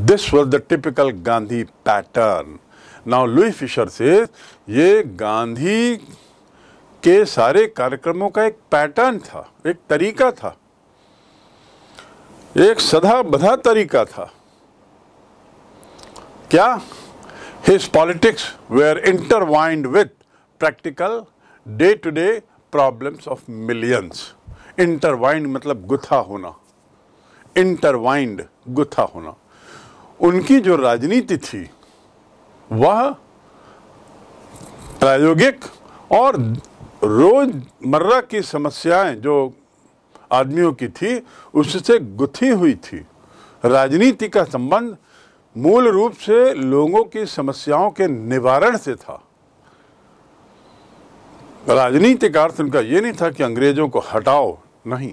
This was the typical Gandhi pattern now Louis Fischer से ये गांधी के सारे कार्यक्रमों का एक पैटर्न था, एक तरीका था। एक सदा बधा तरीका था। क्या? His politics were intertwined with practical day to day problems of millions intertwined मतलब गुथा होना। इंटरवाइंड गुथा होना। उनकी जो राजनीति थी, वह प्रायोगिक और रोज़मर्रा की समस्याएँ जो आदमियों की थी, उससे गुथी हुई थी। राजनीति का संबंध मूल रूप से लोगों की समस्याओं के निवारण से था। राजनीति का अर्थ उनका ये नहीं था कि अंग्रेज़ों को हटाओ, नहीं।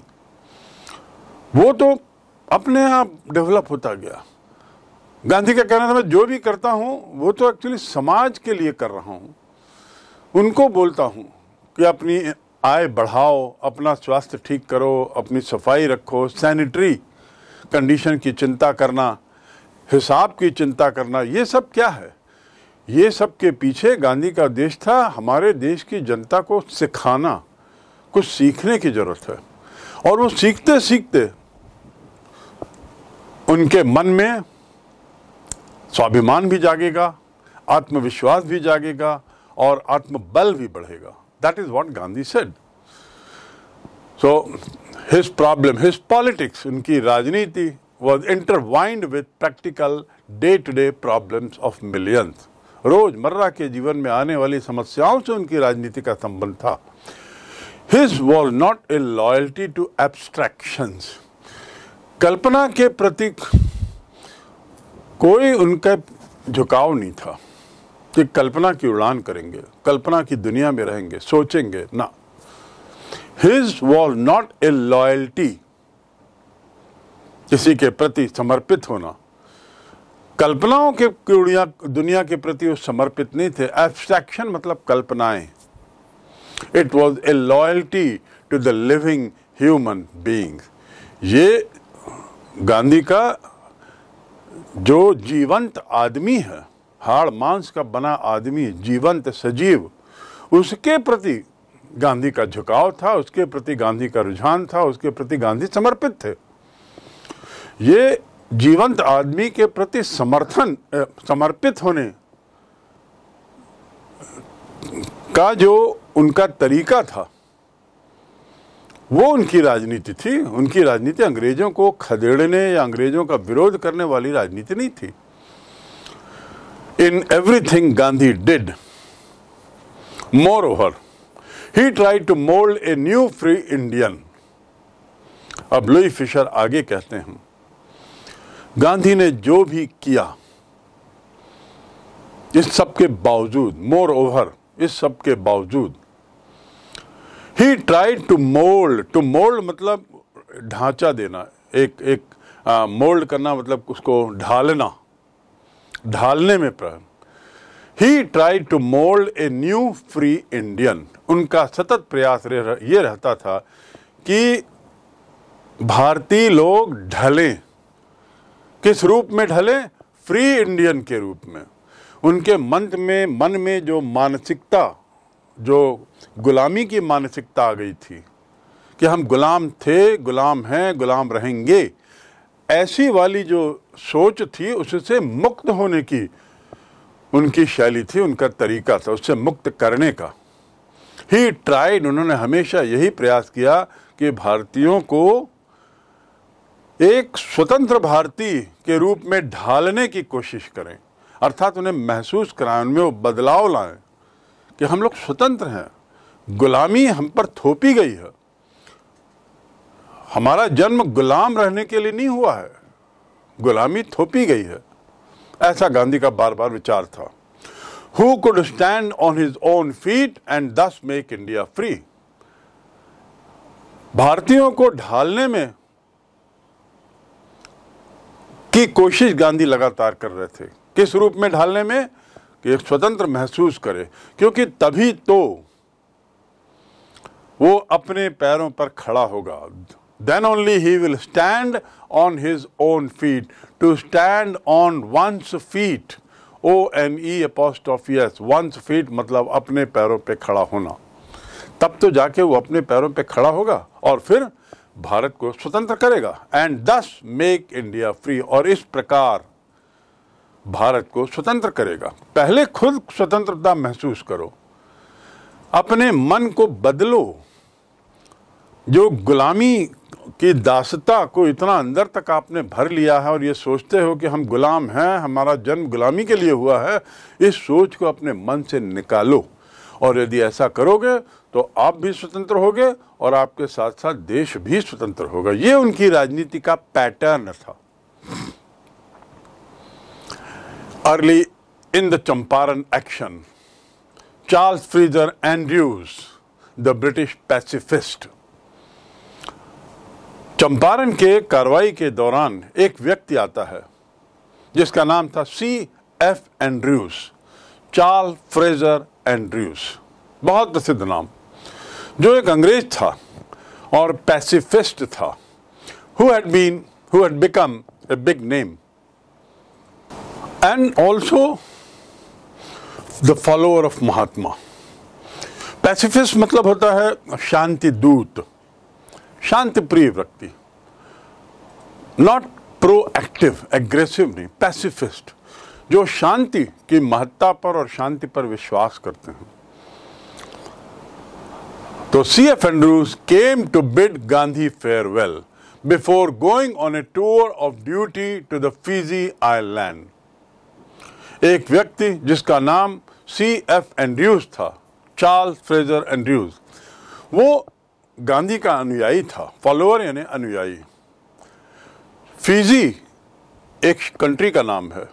वो तो अपने आप डेवलप होता गया। गांधी का कहना था मैं जो भी करता हूँ, वो तो एक्चुअली समाज के लिए कर रहा हूँ। उनको बोलता हूँ कि अपनी आय बढ़ाओ, अपना स्वास्थ्य ठीक करो, अपनी सफ़ाई रखो सैनिटरी कंडीशन की चिंता करना, हिसाब की चिंता करना, ये सब क्या है? ये सब के पीछे गांधी का उद्देश्य था हमारे देश की जनता को सिखाना, कुछ सीखने की ज़रूरत है। और वो सीखते सीखते उनके मन में स्वाभिमान भी जागेगा, आत्मविश्वास भी जागेगा और आत्मबल भी बढ़ेगा। That is what Gandhi said so his problem his politics उनकी राजनीति was intertwined with practical day to day problems of millions रोज़मर्रा के जीवन में आने वाली समस्याओं से उनकी राजनीति का संबंध था। His was not a loyalty to abstractions कल्पना के प्रति कोई उनका झुकाव नहीं था कि कल्पना की उड़ान करेंगे, कल्पना की दुनिया में रहेंगे, सोचेंगे, ना। His was not a loyalty किसी के प्रति समर्पित होना। कल्पनाओं के दुनिया दुनिया के प्रति वो समर्पित नहीं थे। एब्स्ट्रैक्शन मतलब कल्पनाएँ। It was a loyalty to the living human being ये गांधी का जो जीवंत आदमी है, हाड़ मांस का बना आदमी, जीवंत सजीव, उसके प्रति गांधी का झुकाव था, उसके प्रति गांधी का रुझान था, उसके प्रति गांधी समर्पित थे। ये जीवंत आदमी के प्रति समर्थन समर्पित होने का जो उनका तरीका था वो उनकी राजनीति थी। उनकी राजनीति अंग्रेज़ों को खदेड़ने या अंग्रेज़ों का विरोध करने वाली राजनीति नहीं थी। In everything Gandhi did moreover he try to mould a new free Indian अब लुई फिशर आगे कहते हैं। गांधी ने जो भी किया, इस सब के बावजूद मोर ओवर इस सब के बावजूद he try to mould to mould मतलब ढांचा देना। एक एक मोल्ड करना मतलब उसको ढालना। ढालने में प्रयत्न he try to mould a new free Indian उनका सतत प्रयास रह, ये रहता था कि भारतीय लोग ढलें। किस रूप में ढले? फ्री इंडियन के रूप में। उनके मन में मन में जो मानसिकता जो गुलामी की मानसिकता आ गई थी कि हम गुलाम थे, गुलाम हैं, गुलाम रहेंगे। ऐसी वाली जो सोच थी, उससे मुक्त होने की उनकी शैली थी, उनका तरीका था, उससे मुक्त करने का। ही ट्राइड उन्होंने हमेशा यही प्रयास किया कि भारतीयों को एक स्वतंत्र भारतीय के रूप में ढालने की कोशिश करें। अर्थात उन्हें महसूस कराएँ, उनमें वो बदलाव लाएँ। कि हम लोग स्वतंत्र हैं। गुलामी हम पर थोपी गई है। हमारा जन्म गुलाम रहने के लिए नहीं हुआ है। गुलामी थोपी गई है। ऐसा गांधी का बार बार विचार था। Who could stand on his own feet and thus make India free भारतीयों को ढालने में की कोशिश गांधी लगातार कर रहे थे। किस रूप में ढालने में? कि एक स्वतंत्र महसूस करे क्योंकि तभी तो वो अपने पैरों पर खड़ा होगा। Then only he will stand on his own feet. To stand on one's feet, O N E apostrophe S, one's feet मतलब अपने पैरों पे खड़ा होना। तब तो जाके वो अपने पैरों पे खड़ा होगा और फिर भारत को स्वतंत्र करेगा। And thus make India free और इस प्रकार भारत को स्वतंत्र करेगा। पहले खुद स्वतंत्रता महसूस करो। अपने मन को बदलो। जो गुलामी की दासता को इतना अंदर तक आपने भर लिया है और ये सोचते हो कि हम गुलाम हैं, हमारा जन्म गुलामी के लिए हुआ है, इस सोच को अपने मन से निकालो। और यदि ऐसा करोगे तो आप भी स्वतंत्र होगे और आपके साथ साथ देश भी स्वतंत्र होगा। ये उनकी राजनीति का पैटर्न था। Early in the Champaran action Charles Freer Andrews the British pacifist Champaran के कार्रवाई के दौरान एक व्यक्ति आता है, जिसका नाम था C F Andrews Charles Frazer Andrews बहुत प्रसिद्ध नाम, जो एक अंग्रेज़ था और पैसिफिस्ट था who had been who had become a big name and also the follower of Mahatma pacifist मतलब होता है शांति दूत, शांति प्रिय व्यक्ति। नॉट प्रो एक्टिव एग्रेसिव नहीं पैसिफिस्ट जो शांति की महत्ता पर और शांति पर विश्वास करते हैं। तो C F Andrews came to bid Gandhi farewell before going on a tour of duty to the Fiji island एक व्यक्ति जिसका नाम सी एफ़ एंड्रूज था चार्ल्स फ्रेजर एंड्रूज वो गांधी का अनुयायी था, फॉलोअर यानी अनुयायी। फीजी एक कंट्री का नाम है।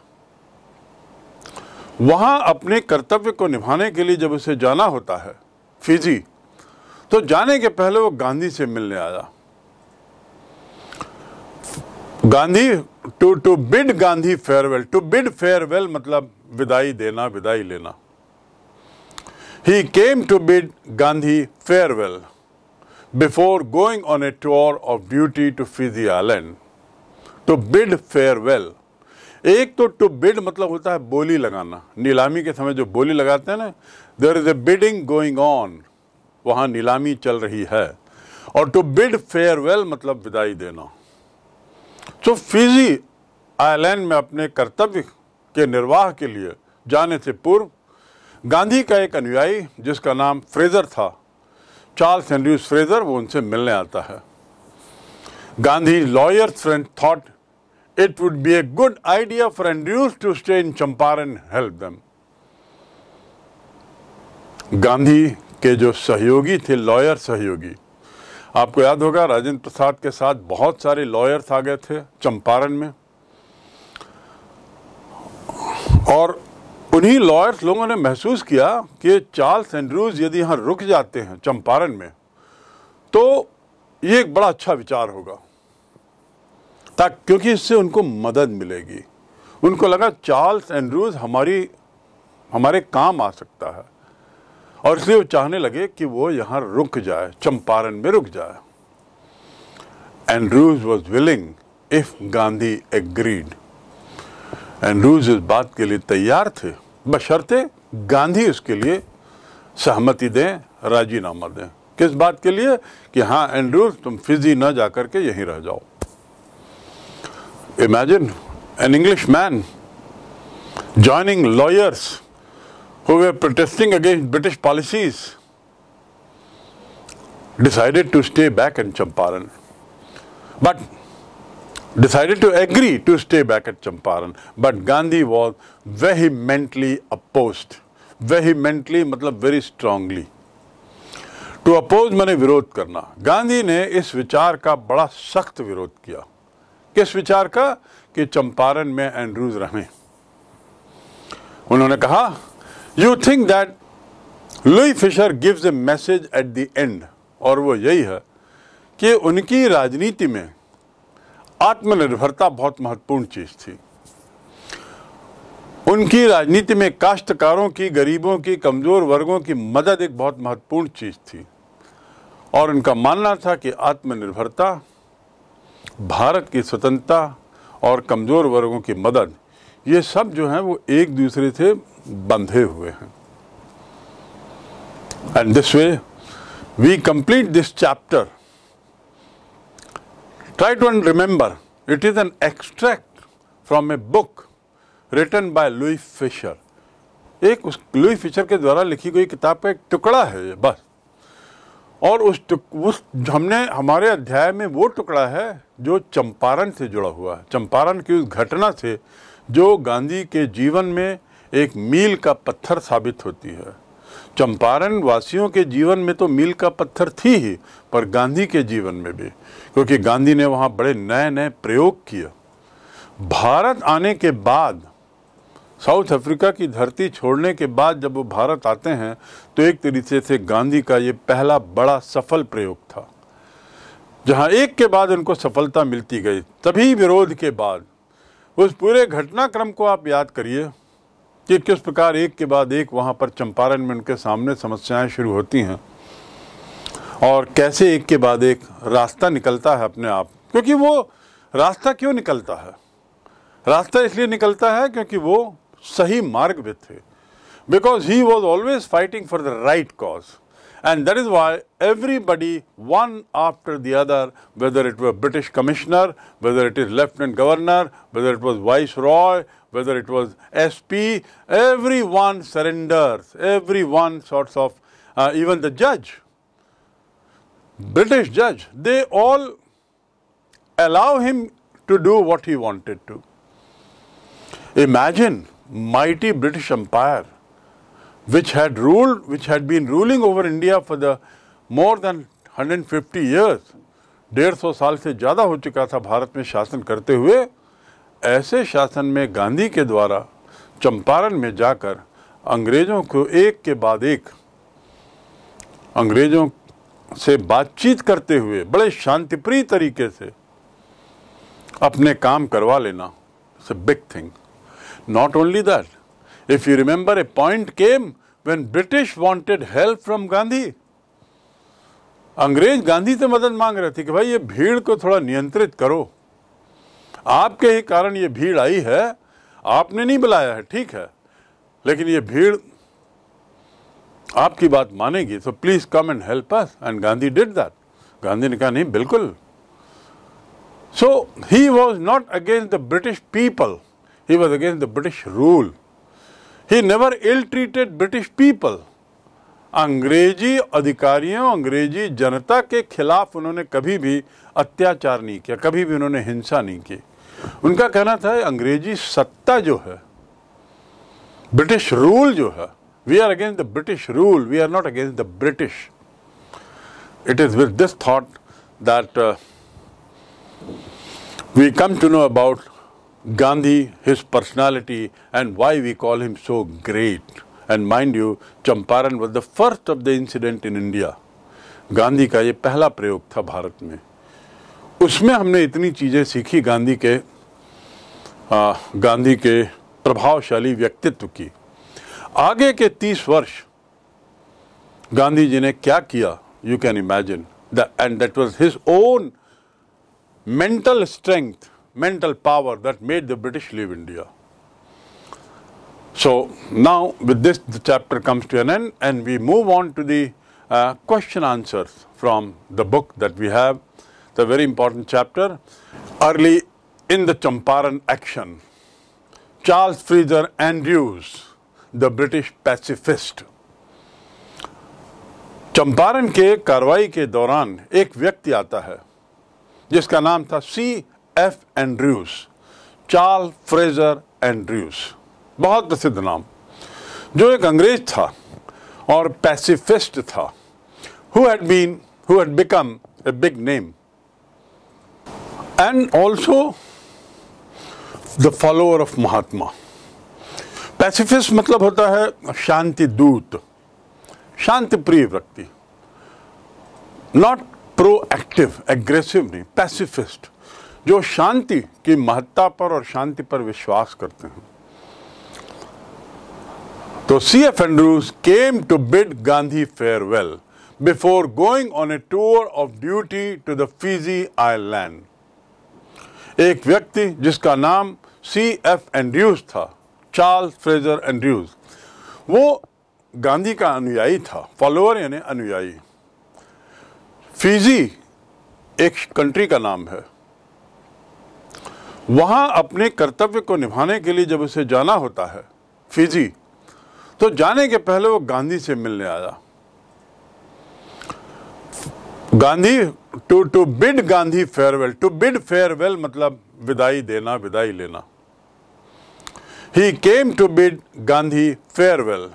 वहाँ अपने कर्तव्य को निभाने के लिए जब उसे जाना होता है, फिजी तो जाने के पहले वो गांधी से मिलने आया। Gandhi to to bid Gandhi farewell to bid farewell मतलब विदाई देना, विदाई लेना। He came to bid Gandhi farewell before going on a tour of duty to Fiji Island to bid farewell. एक तो टू बिड मतलब होता है बोली लगाना। नीलामी के समय जो बोली लगाते हैं ना there is a bidding going on वहाँ नीलामी चल रही है। और टू बिड फेयरवेल मतलब विदाई देना। तो फिजी आयरलैंड में अपने कर्तव्य के निर्वाह के लिए जाने से पूर्व गांधी का एक अनुयायी, जिसका नाम फ्रेजर था, चार्ल्स एंड्रूज फ्रेजर, वो उनसे मिलने आता है। Gandhi lawyer friend thought it would be a good idea for Andrews to stay in Champaran help them Gandhi के जो सहयोगी थे, लॉयर सहयोगी आपको याद होगा, राजेंद्र प्रसाद के साथ बहुत सारे लॉयर्स आ गए थे चंपारण में। और उन्हीं लॉयर्स लोगों ने महसूस किया कि चार्ल्स एंड्रूज यदि यहाँ रुक जाते हैं चंपारण में तो ये एक बड़ा अच्छा विचार होगा। ताकि, क्योंकि इससे उनको मदद मिलेगी। उनको लगा चार्ल्स एंड्रूज हमारी, हमारे काम आ सकता है। और इसलिए वो चाहने लगे कि वो यहाँ रुक जाए, चंपारण में रुक जाए। Andrews was willing if Gandhi agreed Andrews इस बात के लिए तैयार थे। बशर्ते गांधी उसके लिए सहमति दें, राजीनामा दें। किस बात के लिए? कि हाँ एंड्रूज तुम फिजी न जाकर के यहीं रह जाओ। Imagine an English man joining lawyers who were protesting against British policies decided to stay back in Champaran. But decided to agree to stay back at Champaran, but Gandhi was vehemently opposed. Vehemently मतलब very strongly. To oppose मैंने विरोध करना गांधी ने इस विचार का बड़ा सख्त विरोध किया किस विचार का कि चंपारण में एंड्रूज रहें उन्होंने कहा you think that Louis Fischer gives a message at the end और वो यही है कि उनकी राजनीति में आत्मनिर्भरता बहुत महत्वपूर्ण चीज़ थी। उनकी राजनीति में काश्तकारों की, गरीबों की, कमज़ोर वर्गों की मदद एक बहुत महत्वपूर्ण चीज़ थी। और उनका मानना था कि आत्मनिर्भरता, भारत की स्वतंत्रता और कमज़ोर वर्गों की मदद, ये सब जो है वो एक दूसरे से बंधे हुए हैं। And this way we complete this chapter try to remember it is an extract from a book written by Louis Fischer एक उस लुई फिशर के द्वारा लिखी गई किताब का एक टुकड़ा है ये, बस। और उस उस, हमने, हमारे अध्याय में वो टुकड़ा है जो चंपारण से जुड़ा हुआ है। चंपारण की उस घटना से जो गांधी के जीवन में एक मील का पत्थर साबित होती है। चंपारण वासियों के जीवन में तो मील का पत्थर थी ही, पर गांधी के जीवन में भी, क्योंकि गांधी ने वहाँ बड़े नए नए प्रयोग किए। भारत आने के बाद, साउथ अफ्रीका की धरती छोड़ने के बाद जब वो भारत आते हैं तो एक तरीके से गांधी का ये पहला बड़ा सफल प्रयोग था। जहाँ एक के बाद उनको सफलता मिलती गई, तभी विरोध के बाद। उस पूरे घटनाक्रम को आप याद करिए। कि किस प्रकार एक के बाद एक वहाँ पर चंपारण में उनके सामने समस्याएँ शुरू होती हैं और कैसे एक के बाद एक रास्ता निकलता है अपने आप। क्योंकि वो रास्ता क्यों निकलता है? रास्ता इसलिए निकलता है क्योंकि वो सही मार्ग पे थे। Because he was always fighting for the right cause And that is why everybody, one after the other, whether it was British Commissioner, whether it is Lieutenant Governor, whether it was Viceroy, whether it was SP, everyone surrenders, everyone sorts of, uh, even the judge, British judge, they all allow him to do what he wanted to. Imagine mighty British Empire which had ruled, which had been ruling over India for the more than 150 years, डेढ़ सौ साल से ज़्यादा हो चुका था भारत में शासन करते हुए ऐसे शासन में गांधी के द्वारा चंपारण में जाकर अंग्रेज़ों को एक के बाद एक, अंग्रेज़ों से बातचीत करते हुए बड़े शांतिप्रिय तरीके से अपने काम करवा लेना। It's a big thing not only that if you remember a point came when British wanted help from Gandhi अंग्रेज़ गांधी से मदद मांग रहे थे कि भाई ये भीड़ को थोड़ा नियंत्रित करो। आपके ही कारण ये भीड़ आई है, आपने नहीं बुलाया है, ठीक है। लेकिन ये भीड़ आपकी बात मानेगी तो please come and help us and Gandhi did that Gandhi ने कहा, नहीं, बिल्कुल। So he was not against the British people he was against the British rule he never ill treated British people अंग्रेज़ी अधिकारियों, अंग्रेज़ी जनता के खिलाफ उन्होंने कभी भी अत्याचार नहीं किया, कभी भी उन्होंने हिंसा नहीं की। उनका कहना था, अंग्रेज़ी सत्ता जो है, ब्रिटिश रूल जो है we are against the British rule we are not against the British it is with this thought that we come to know about Gandhi his personality and why we call him so great and mind you Champaran was the first of the incident in India Gandhi का ये पहला प्रयोग था भारत में। उसमें हमने इतनी चीज़ें सीखी गांधी के आ, गांधी के प्रभावशाली व्यक्तित्व की। आगे के तीस वर्ष गांधी जी ने क्या किया? You can imagine the end that was his own mental strength mental power that made the British leave India so now with this chapter comes to an end and we move on to the question answer from the book that we have the very important chapter. Early in the Champaran action, Charles Fraser Andrews, the British pacifist, Champaran के कार्रवाई के दौरान एक व्यक्ति आता है जिसका नाम था C F Andrews Charles Frazer Andrews बहुत प्रसिद्ध नाम जो एक अंग्रेज़ था और पैसिफिस्ट था who had been who had become a big name and also the follower of Mahatma pacifist मतलब होता है शांति दूत, शांति प्रिय व्यक्ति। नॉट प्रो एक्टिव एग्रेसिव नहीं पैसिफिस्ट जो शांति की महत्ता पर और शांति पर विश्वास करते हैं। तो C F Andrews came to bid Gandhi farewell before going on a tour of duty to the Fiji island एक व्यक्ति जिसका नाम सी एफ़ एंड्रूज था चार्ल्स फ्रेजर एंड्रूज वो गांधी का अनुयायी था, फॉलोअर यानी अनुयायी। फीजी एक कंट्री का नाम है। वहाँ अपने कर्तव्य को निभाने के लिए जब उसे जाना होता है, फिजी तो जाने के पहले वो गांधी से मिलने आया। Gandhi to to bid Gandhi farewell to bid farewell मतलब विदाई देना, विदाई लेना। He came to bid Gandhi farewell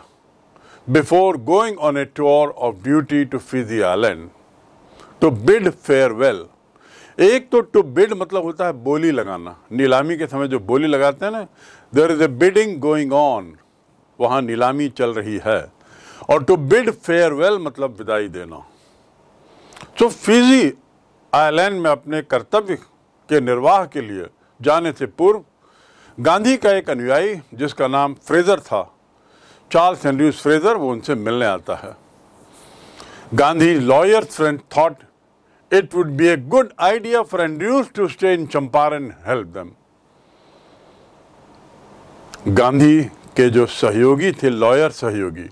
before going on a tour of duty to Fiji island to bid farewell एक तो टू बिड मतलब होता है बोली लगाना। नीलामी के समय जो बोली लगाते हैं ना there is a bidding going on वहाँ नीलामी चल रही है। और टू बिड फेयरवेल मतलब विदाई देना। तो फिजी आयरलैंड में अपने कर्तव्य के निर्वाह के लिए जाने से पूर्व गांधी का एक अनुयायी, जिसका नाम फ्रेजर था, चार्ल्स एंड्रूज फ्रेजर, वो उनसे मिलने आता है Gandhi lawyer friend thought, it would be a good idea for Andrews stay in Champaran and help them. Gandhi के जो सहयोगी थे, लॉयर सहयोगी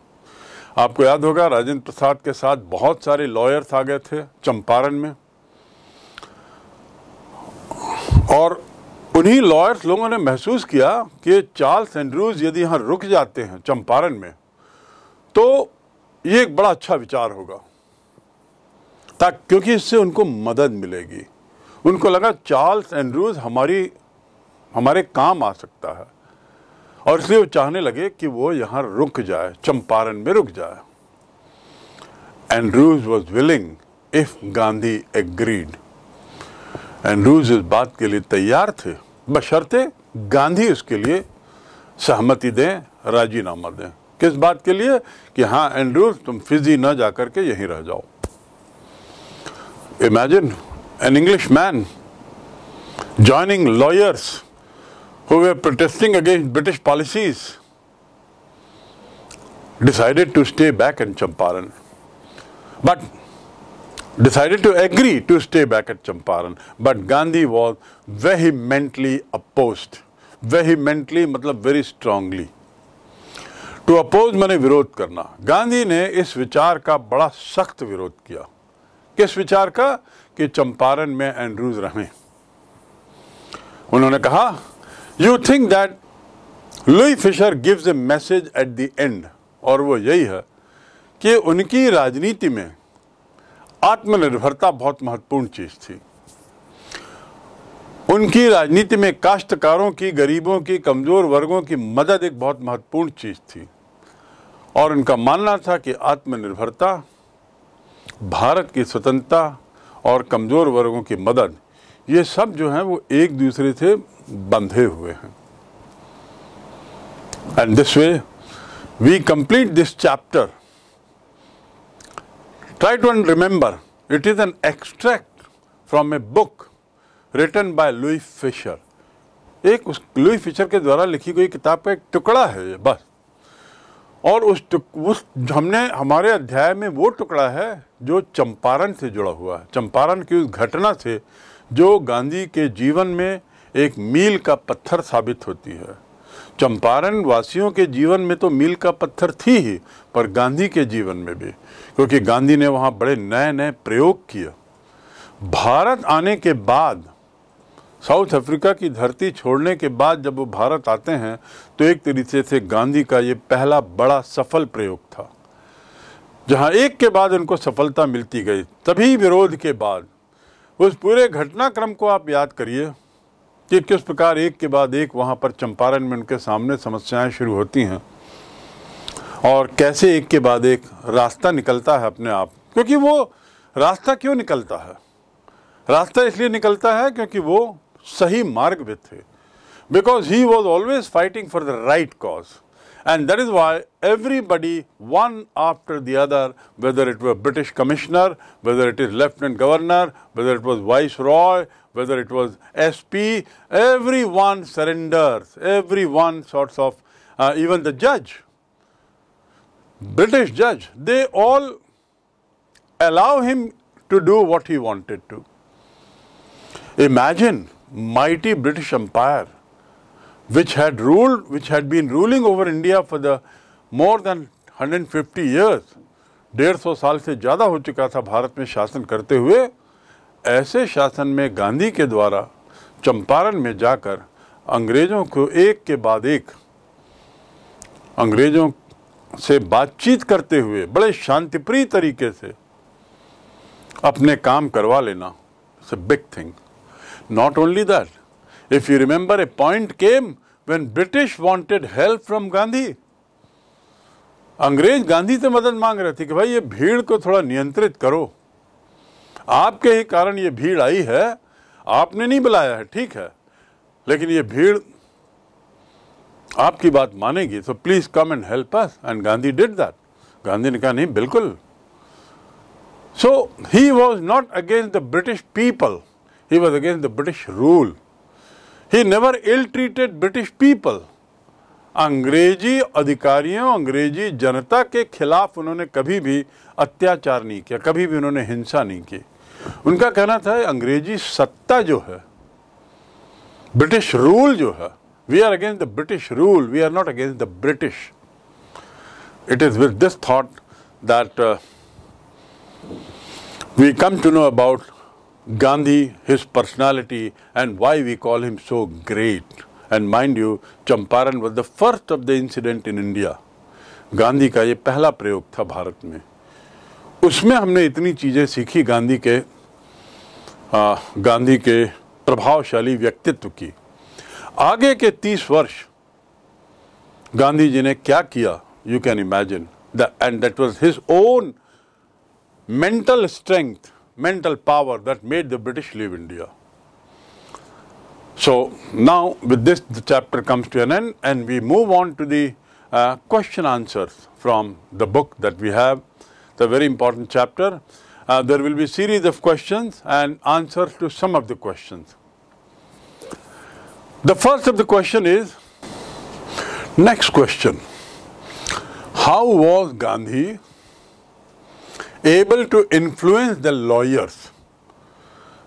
आपको याद होगा, राजेंद्र प्रसाद के साथ बहुत सारे लॉयर्स आ गए थे चंपारण में। और उन्हीं लॉयर्स लोगों ने महसूस किया कि चार्ल्स एंड्रूज यदि यहाँ रुक जाते हैं चंपारण में तो ये एक बड़ा अच्छा विचार होगा। ताकि, क्योंकि इससे उनको मदद मिलेगी। उनको लगा चार्ल्स एंड्रूज हमारी, हमारे काम आ सकता है। और इसलिए वो चाहने लगे कि वो यहाँ रुक जाए, चंपारण में रुक जाए। Andrews was willing if Gandhi agreed Andrews इस बात के लिए तैयार थे। बशर्ते गांधी उसके लिए सहमति दें, राजीनामा दें। किस बात के लिए? कि हाँ एंड्रूज तुम फिजी न जाकर के यहीं रह जाओ। Imagine an English man joining lawyers who were protesting against British policies decided to stay back in Champaran. But decided to agree to stay back at Champaran. But Gandhi was vehemently opposed. Vehemently मतलब very strongly. To oppose मैंने विरोध करना गांधी ने इस विचार का बड़ा सख्त विरोध किया किस विचार का कि चंपारण में एंड्रूज रहें उन्होंने कहा you think that Louis Fischer gives a message at the end और वो यही है कि उनकी राजनीति में आत्मनिर्भरता बहुत महत्वपूर्ण चीज़ थी। उनकी राजनीति में काश्तकारों की, गरीबों की, कमज़ोर वर्गों की मदद एक बहुत महत्वपूर्ण चीज़ थी। और उनका मानना था कि आत्मनिर्भरता, भारत की स्वतंत्रता और कमज़ोर वर्गों की मदद, ये सब जो है वो एक दूसरे से बंधे हुए हैं। And this way we complete this chapter try to remember it is an extract from a book written by Louis Fischer एक उस लुई फिशर के द्वारा लिखी गई किताब का एक टुकड़ा है ये, बस। और उस उस, हमने, हमारे अध्याय में वो टुकड़ा है जो चंपारण से जुड़ा हुआ है। चंपारण की उस घटना से जो गांधी के जीवन में एक मील का पत्थर साबित होती है। चंपारण वासियों के जीवन में तो मील का पत्थर थी ही, पर गांधी के जीवन में भी, क्योंकि गांधी ने वहाँ बड़े नए नए प्रयोग किए। भारत आने के बाद, साउथ अफ्रीका की धरती छोड़ने के बाद जब वो भारत आते हैं तो एक तरीके से गांधी का ये पहला बड़ा सफल प्रयोग था। जहाँ एक के बाद उनको सफलता मिलती गई, तभी विरोध के बाद। उस पूरे घटनाक्रम को आप याद करिए कि किस प्रकार एक के बाद एक वहाँ पर चंपारण में उनके सामने समस्याएँ शुरू होती हैं और कैसे एक के बाद एक रास्ता निकलता है अपने आप। क्योंकि वो रास्ता क्यों निकलता है? रास्ता इसलिए निकलता है क्योंकि वो सही मार्ग पे थे। Because he was always fighting for the right cause. And that is why everybody, one after the other, whether it was British Commissioner, whether it is Lieutenant Governor, whether it was Viceroy, whether it was SP, everyone surrenders, everyone sorts of, uh, even the judge, British judge, they all allow him to do what he wanted to. Imagine mighty British Empire, which had ruled, which had been ruling over India for the more than 150 years, डेढ़ सौ साल से ज़्यादा हो चुका था भारत में शासन करते हुए। ऐसे शासन में गांधी के द्वारा चंपारण में जाकर अंग्रेज़ों को एक के बाद एक अंग्रेज़ों से बातचीत करते हुए बड़े शांतिप्रिय तरीके से अपने काम करवा लेना। It's a big thing not only that if you remember a point came when British wanted help from Gandhi अंग्रेज़ गांधी से मदद मांग रहे थे कि भाई, ये भीड़ को थोड़ा नियंत्रित करो। आपके ही कारण ये भीड़ आई है। आपने नहीं बुलाया है, ठीक है। लेकिन ये भीड़ आपकी बात मानेगी तो please come and help us and Gandhi did that Gandhi ने कहा, नहीं, बिल्कुल। So he was not against the British people he was against the British rule he never ill treated British people अंग्रेज़ी अधिकारियों, अंग्रेज़ी जनता के खिलाफ उन्होंने कभी भी अत्याचार नहीं किया, कभी भी उन्होंने हिंसा नहीं की। उनका कहना था, अंग्रेज़ी सत्ता जो है, ब्रिटिश रूल जो है we are against the British rule we are not against the British it is with this thought that we come to know about Gandhi his personality and why we call him so great and mind you Champaran was the first of the incident in India Gandhi का ये पहला प्रयोग था भारत में। उसमें हमने इतनी चीज़ें सीखी गांधी के आ, गांधी के प्रभावशाली व्यक्तित्व की। आगे के तीस वर्ष गांधी जी ने क्या किया? You can imagine the and that was his own mental strength mental power that made the British leave India. So now with this the chapter comes to an end and we move on to the uh, question answers from the book that we have. It's a very important chapter. Uh, there will be series of questions and answers to some of the questions. The first of the question is, next question, how was Gandhi able to influence the lawyers?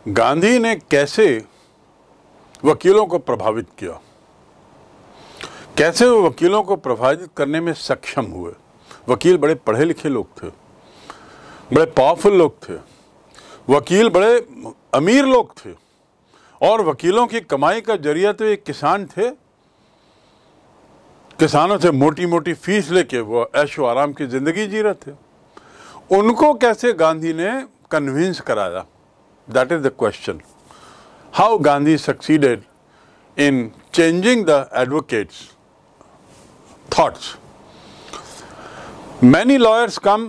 Gandhi ने कैसे वकीलों को प्रभावित किया? कैसे वो वकीलों को प्रभावित करने में सक्षम हुए? वकील बड़े पढ़े लिखे लोग थे। बड़े पावरफुल लोग थे। वकील बड़े अमीर लोग थे। और वकीलों की कमाई का ज़रिया तो एक किसान थे। किसानों से मोटी मोटी फ़ीस लेके वो ऐशो आराम की ज़िंदगी जी रहे थे। उनको कैसे गांधी ने कन्विंस कराया? That is the question how Gandhi succeeded in changing the advocates thoughts many lawyers came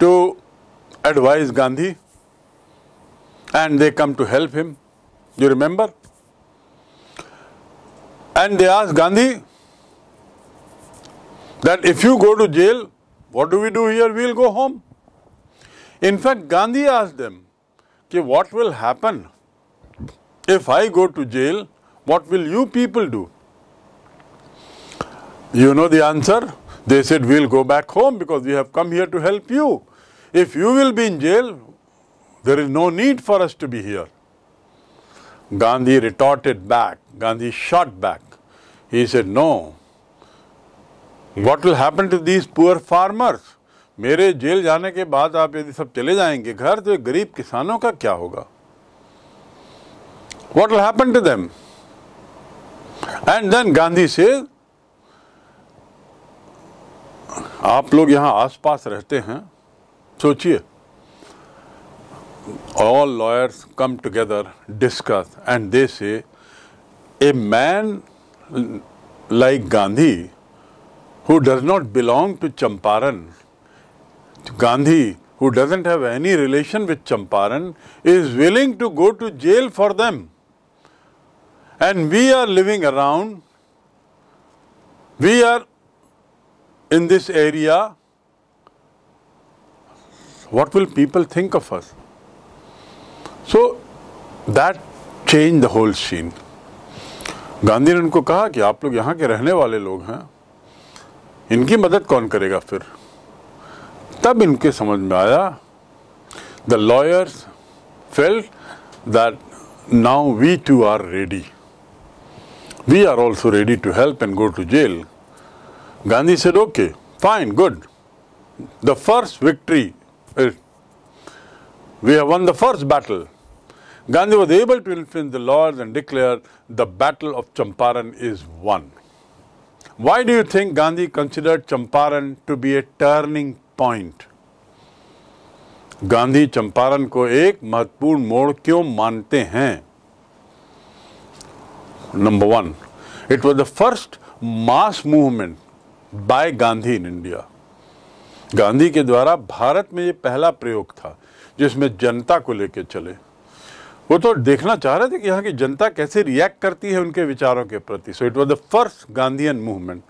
to advise Gandhi and they came to help him you remember and they आज Gandhi that if you go to jail what do we do here? We'll go home. In fact, Gandhi asked them, what will happen if I go to jail, what will you people do? You know the answer? They said, We'll go back home because we have come here to help you. If you will be in jail, there is no need for us to be here. Gandhi retorted back. Gandhi shot back. He said, No. What will happen to these poor farmers मेरे jail जाने के बाद आप यदि सब चले जाएँगे घर तो गरीब किसानों का क्या होगा? What will happen to them and then Gandhi से आप लोग यहाँ आसपास रहते हैं, सोचिए। All lawyers come together discuss and they say a man like Gandhi who does not belong to Champaran, Gandhi, who doesn't have any relation with Champaran, is willing to go to jail for them and we are living around, we are in this area, what will people think of us? So that changed the whole scene. Gandhi ने उनको कहा कि आप लोग यहाँ के रहने वाले लोग हैं इनकी मदद कौन करेगा फिर तब इनके समझ में आया the lawyers felt that now we too are ready. We are also ready to help and go to jail. Gandhi said, okay, fine, good. The first victory, uh, we have won the first battle. Gandhi was able to influence the laws and declare the battle of Champaran is won. Why do you think Gandhi considered Champaran to be a turning point? Gandhi Champaran को एक महत्वपूर्ण मोड़ क्यों मानते हैं? Number one it was the first mass movement by Gandhi in India Gandhi के द्वारा भारत में ये पहला प्रयोग था, जिसमें जनता को लेकर चले। वो तो देखना चाह रहे थे कि यहाँ की जनता कैसे रिएक्ट करती है उनके विचारों के प्रति। So it was the first Gandhi movement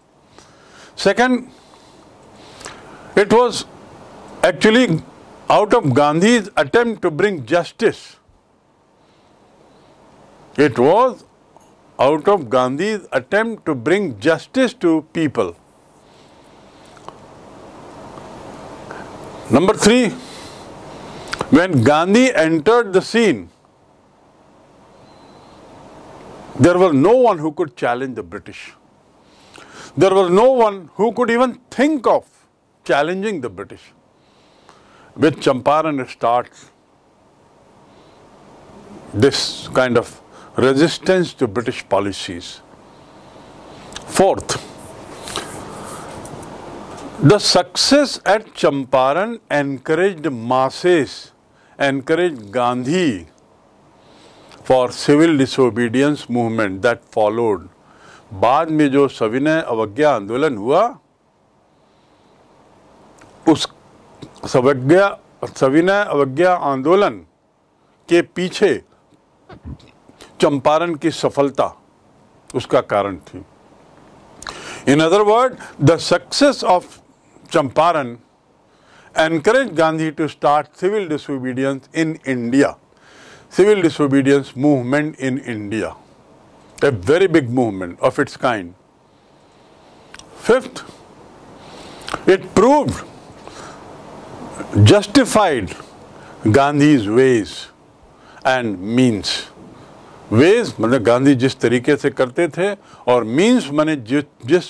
second it was actually out of Gandhi attempt to bring justice it was out of Gandhi attempt to bring justice to people number three when Gandhi entered the scene there was no one who could challenge the British. There was no one who could even think of challenging the British. With Champaran it starts this kind of resistance to British policies. Fourth, the success at Champaran encouraged masses, encouraged Gandhi for civil disobedience movement that followed बाद में जो सविनय अवज्ञा आंदोलन हुआ, उस सवज्ञा, सविनय अवज्ञा आंदोलन के पीछे चंपारण की सफलता उसका कारण थी। In other word the success of Champaran encourage Gandhi to start civil disobedience in India civil disobedience movement in India, a very big movement of its kind. Fifth, it proved justified Gandhi's ways and means. Ways मतलब गांधी जिस तरीके से करते थे और means मैंने जिस जिस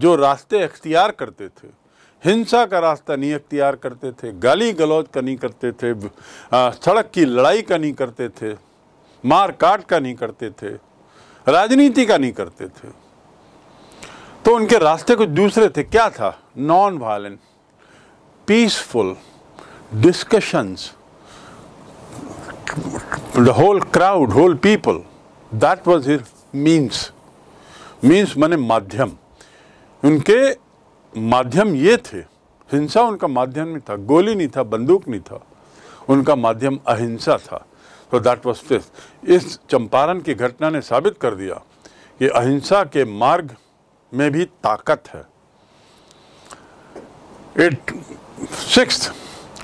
जो रास्ते अख्तियार करते थे हिंसा का रास्ता नहीं अख्तियार करते थे, गाली गलौज का नहीं करते थे सड़क की लड़ाई का नहीं करते थे, मार काट का नहीं करते थे, राजनीति का नहीं करते थे। तो उनके रास्ते कुछ दूसरे थे। क्या था? Non violent peaceful discussions the whole crowd whole people that was his means. Means माने माध्यम। उनके माध्यम ये थे। हिंसा उनका माध्यम नहीं था। गोली नहीं था, बंदूक नहीं था। उनका माध्यम अहिंसा था। तो दैट वॉज़ फिफ्थ इस चंपारण की घटना ने साबित कर दिया कि अहिंसा के मार्ग में भी ताकत है। It six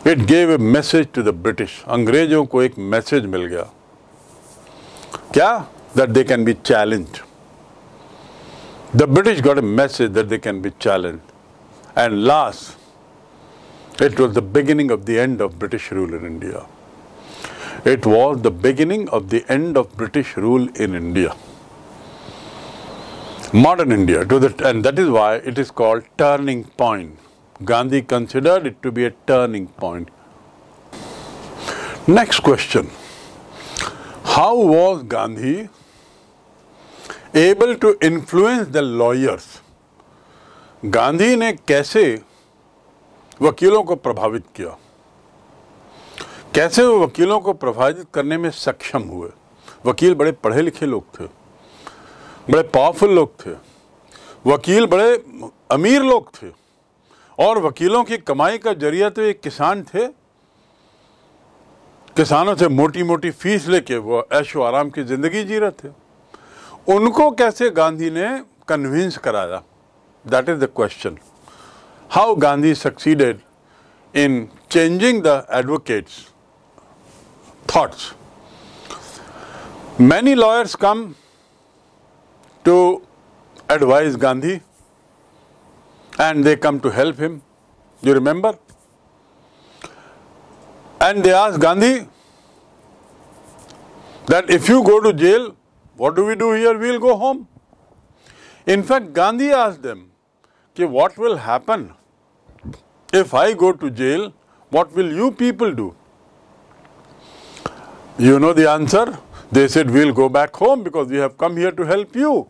it gave a message to the British अंग्रेज़ों को एक मैसेज मिल गया। क्या? That they can be challenge the British got a message that they can be challenge and last, it was the beginning of the end of British rule in India. It was the beginning of the end of British rule in India. Modern India, and that is why it is called turning point. Gandhi considered it to be a turning point. Next question. How was Gandhi able to influence the lawyers? Gandhi ने कैसे वकीलों को प्रभावित किया? कैसे वो वकीलों को प्रभावित करने में सक्षम हुए? वकील बड़े पढ़े लिखे लोग थे। बड़े पावरफुल लोग थे। वकील बड़े अमीर लोग थे। और वकीलों की कमाई का ज़रिया तो एक किसान थे। किसानों से मोटी मोटी फ़ीस लेके वो ऐशो आराम की ज़िंदगी जी रहे थे। उनको कैसे गांधी ने कन्विंस कराया? That is the question. How Gandhi succeeded in changing the advocates' thoughts. Many lawyers come to advise Gandhi and they come to help him. You remember? And they ask Gandhi that if you go to jail, what do we do here? We'll go home. In fact, Gandhi asked them, what will happen if I go to jail? What will you people do? You know the answer? They said, We'll go back home because we have come here to help you.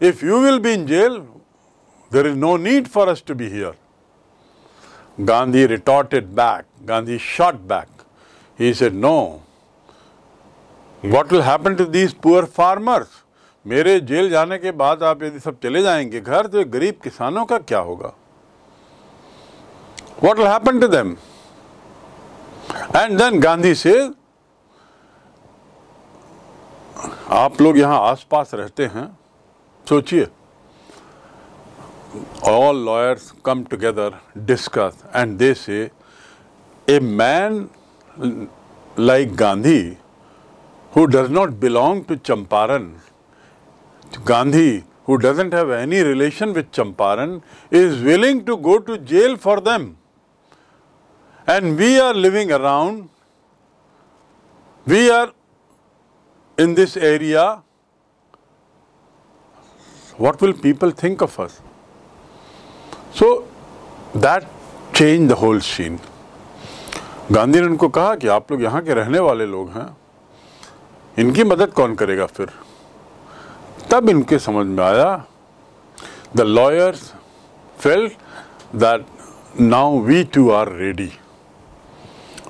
If you will be in jail, there is no need for us to be here. Gandhi retorted back. Gandhi shot back. He said, No. What will happen to these poor farmers? मेरे jail जाने के बाद आप यदि सब चले जाएँगे घर तो गरीब किसानों का क्या होगा? What happen to them and then Gandhi से, आप लोग यहाँ आसपास रहते हैं, सोचिए। All lawyers come together discuss and they say a man like Gandhi who does not belong to Champaran Gandhi, who doesn't have any relation with Champaran, is willing to go to jail for them. And we are living around, we are in this area. What will people think of us? So that changed the whole scene. Gandhi ने उनको कहा कि आप लोग यहाँ के रहने वाले लोग हैं इनकी मदद कौन करेगा फिर तब इनके समझ में आया the lawyers felt that now we too are ready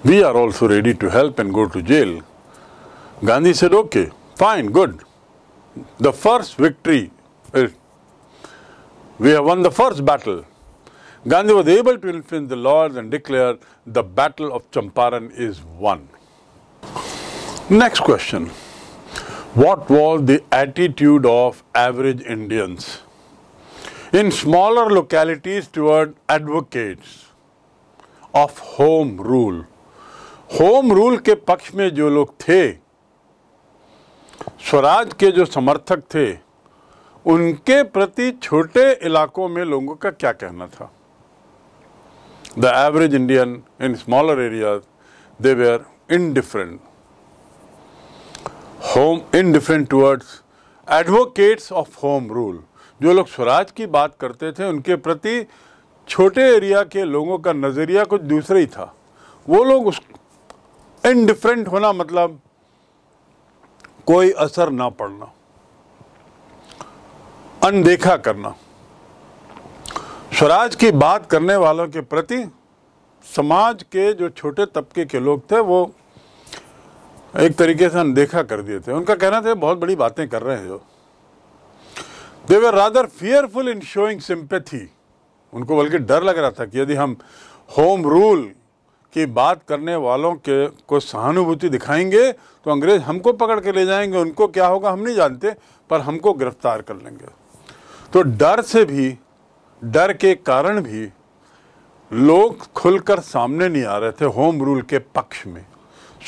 we are also ready to help and go to jail Gandhi said okay fine good the first victory we have won the first battle Gandhi was able to influence the laws and declare the battle of Champaran is won. Next question. What was the attitude of average Indians in smaller localities toward advocates of home rule? Home rule के पक्ष में जो लोग थे स्वराज के जो समर्थक थे उनके प्रति छोटे इलाकों में लोगों का क्या कहना था the average Indian in smaller areas, they were indifferent. Home indifferent towards advocates of home rule. जो लोग स्वराज की बात करते थे, उनके प्रति छोटे एरिया के लोगों का नज़रिया कुछ दूसरा ही था। वो लोग उस इनडिफरेंट होना मतलब कोई असर ना पड़ना। अनदेखा करना। स्वराज की बात करने वालों के प्रति समाज के जो छोटे तबके के लोग थे, वो एक तरीके से अनदेखा कर दिए थे। उनका कहना था बहुत बड़ी बातें कर रहे हैं। जो they were rather fearful in showing sympathy उनको बल्कि डर लग रहा था कि यदि हम होम रूल की बात करने वालों के, को सहानुभूति दिखाएँगे तो अंग्रेज़ हमको पकड़ के ले जाएँगे। उनको क्या होगा, हम नहीं जानते, पर हमको गिरफ़्तार कर लेंगे। तो डर से भी, डर के कारण भी, लोग खुलकर सामने नहीं आ रहे थे होम रूल के पक्ष में।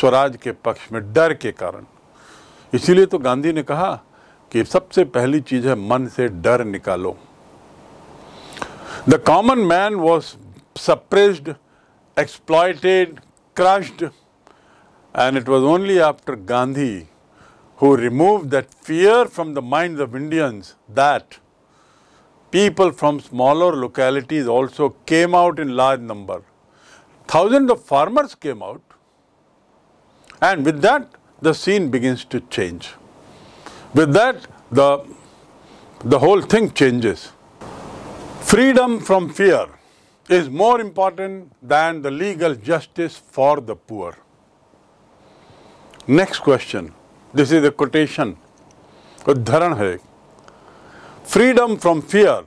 स्वराज के पक्ष में डर के कारण इसीलिए तो गांधी ने कहा कि सबसे पहली चीज़ है, मन से डर निकालो the common man was suppressed exploited crushed and it was only after Gandhi who remove that fear from the mind of Indians that people from smaller localities also came out in large number. Thousands of farmers came out and with that the scene begins to change. With that the, the whole thing changes. Freedom from fear is more important than the legal justice for the poor. Next question. This is a quotation. उद्धरण है freedom from fear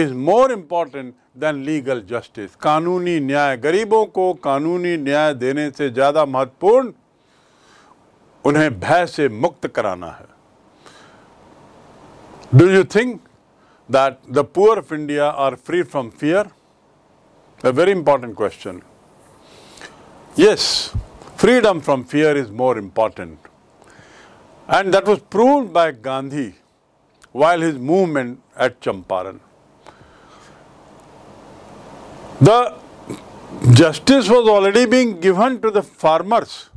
is more important than legal justice कानूनी न्याय गरीबों को कानूनी न्याय देने से ज्यादा महत्वपूर्ण उन्हें भय से मुक्त कराना है do you think that the poor of India are free from fear a very important question. Yes, freedom from fear is more important. And that was proved by Gandhi while his movement at Champaran. The justice was already being given to the farmers.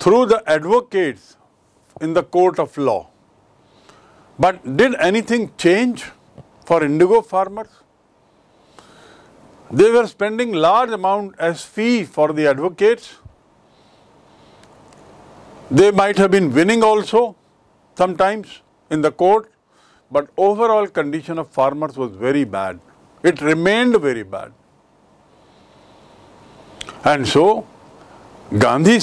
through the advocates in the court of law. But did anything change for indigo farmers? They were spending large amount as fee for the advocates. They might have been winning also sometimes in the court, but overall condition of farmers was very bad. It remained very bad. And so Gandhi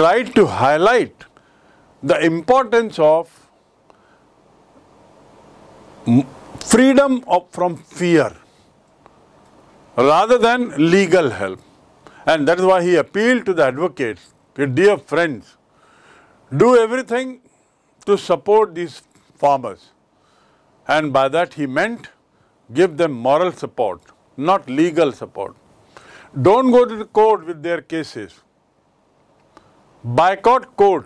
tried to highlight the importance of freedom of, from fear rather than legal help. And that is why he appealed to the advocates, dear friends, do everything to support these farmers. And by that he meant give them moral support, not legal support. Don't go to the court with their cases. Boycott court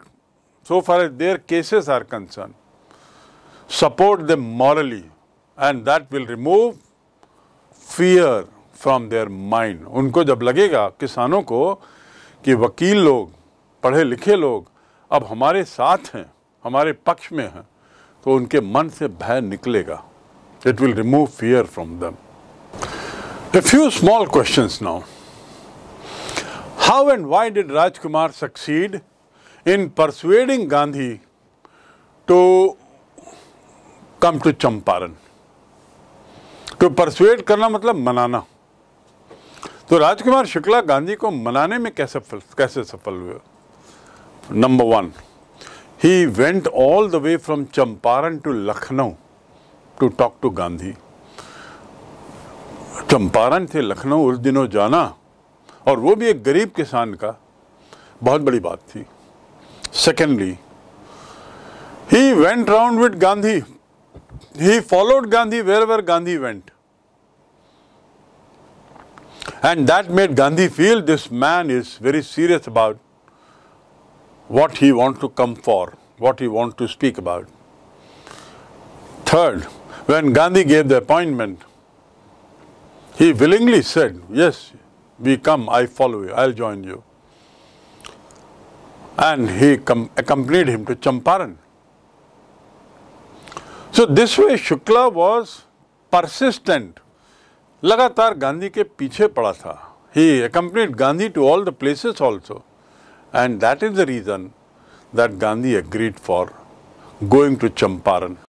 so far as their cases are concern support the morally and that will remove fear from their mind उनको जब लगेगा किसानों को कि वकील लोग, पढ़े लिखे लोग अब हमारे साथ हैं, हमारे पक्ष में हैं तो उनके मन से भय निकलेगा। It will remove fear from them a few small question now How and why did Rajkumar succeed in persuading Gandhi to come to Champaran? To persuade करना मतलब मनाना। तो राजकुमार शुक्ला गांधी को मनाने में कैसे कैसे सफल हुए? Number one he went all the way from Champaran to Lucknow to talk to Gandhi Champaran से लखनऊ उस दिनों जाना और वो भी एक गरीब किसान का बहुत बड़ी बात थी secondly he went round with Gandhi he followed Gandhi wherever Gandhi went and that made Gandhi feel this man is very serious about what he wants to come for, what he wants to speak about. Third, when Gandhi gave the appointment, he willingly said, Yes, we come, I follow you, I'll join you. And he accompanied him to Champaran. So, this way Shukla was persistent. लगातार गांधी के पीछे पड़ा था ही accompanied Gandhi to all the places also. And that is the reason that Gandhi agreed for going to Champaran.